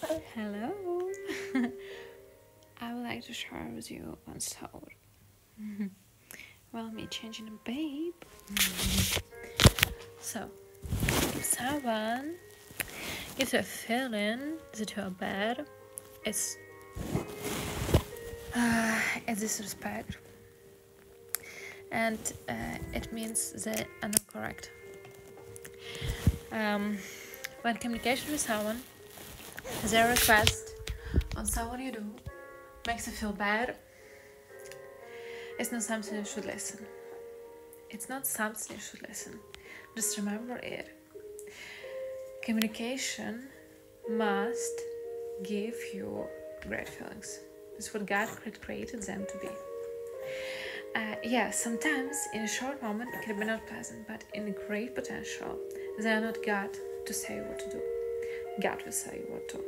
Hello. I would like to share with you one story. well, me changing a babe. so, if someone gives you a feeling that you are bad, it's uh, it's disrespect, and uh, it means they are not correct. Um, when communication with someone their request on someone you do makes you feel bad, it's not something you should listen. It's not something you should listen. Just remember it. Communication must give you great feelings. It's what God created them to be. Uh, yeah, sometimes in a short moment it can be not pleasant, but in great potential, they are not God to say what to do. God will say what to